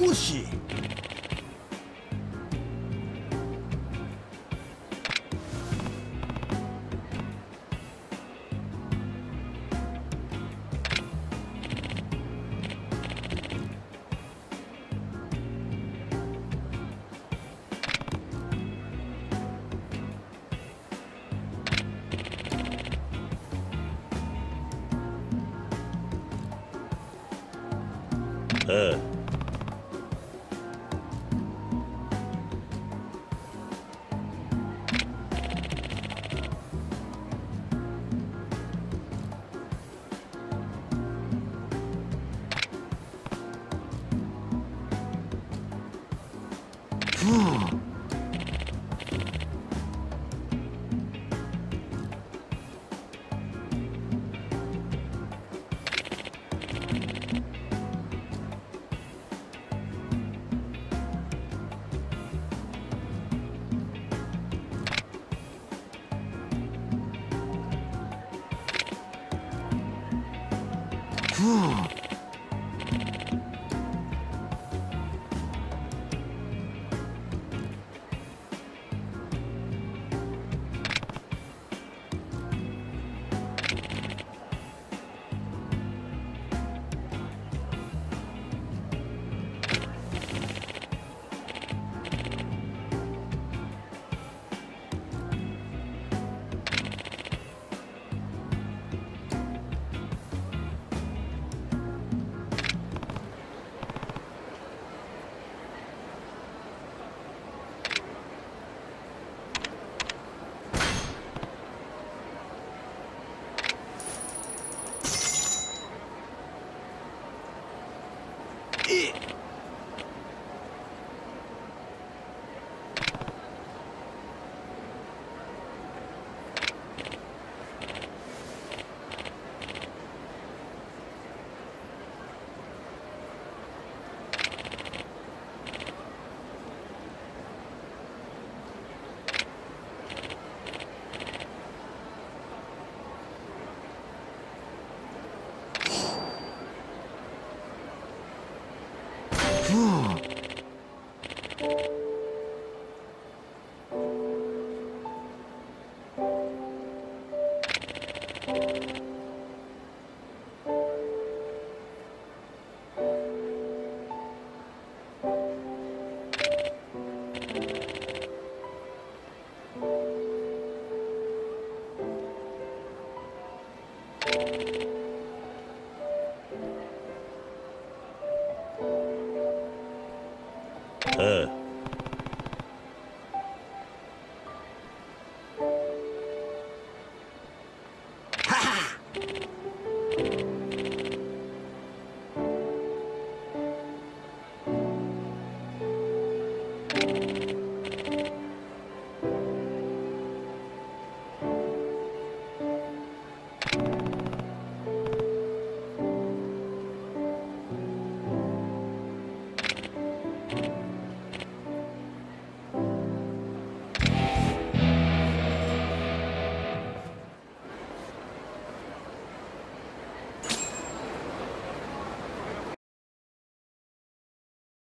もしああえっ Hmm.